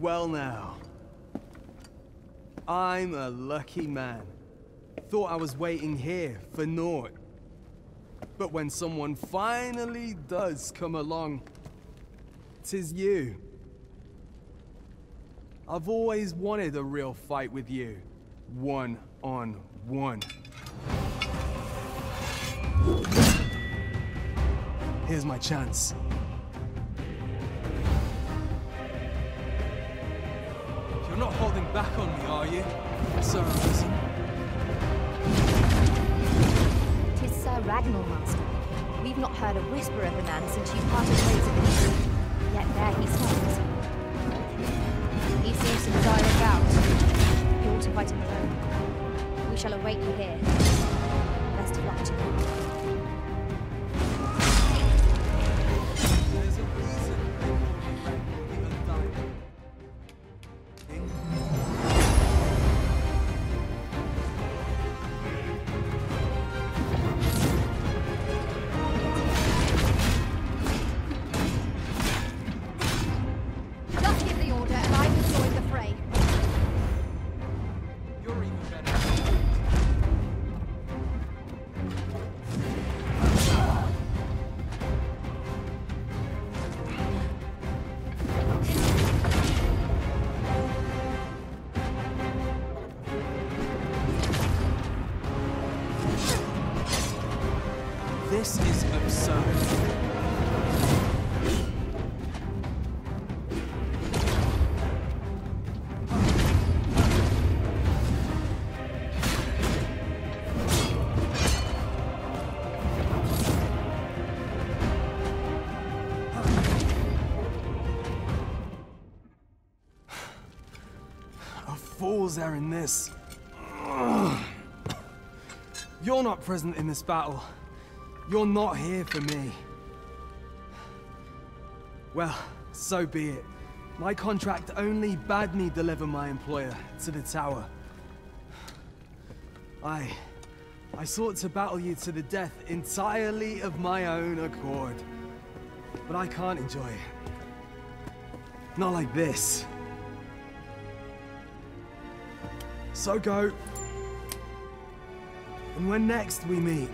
Well now. I'm a lucky man. Thought I was waiting here for naught. But when someone finally does come along, tis you. I've always wanted a real fight with you. One on one. Here's my chance. You're not holding back on me, are you, Sir Arisen? Tis Sir Raghnall, Master. We've not heard a whisper of the man since you parted ways with him. Yet there he stands. He seems to desire a bout. You ought to fight him alone. We shall await you here. Best of luck to you. This is absurd. A fool's errand this. You're not present in this battle. You're not here for me. Well, so be it. My contract only bade me deliver my employer to the tower. I... I sought to battle you to the death entirely of my own accord. But I can't enjoy it. Not like this. So go. And when next we meet,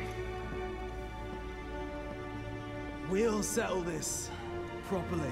we'll settle this properly.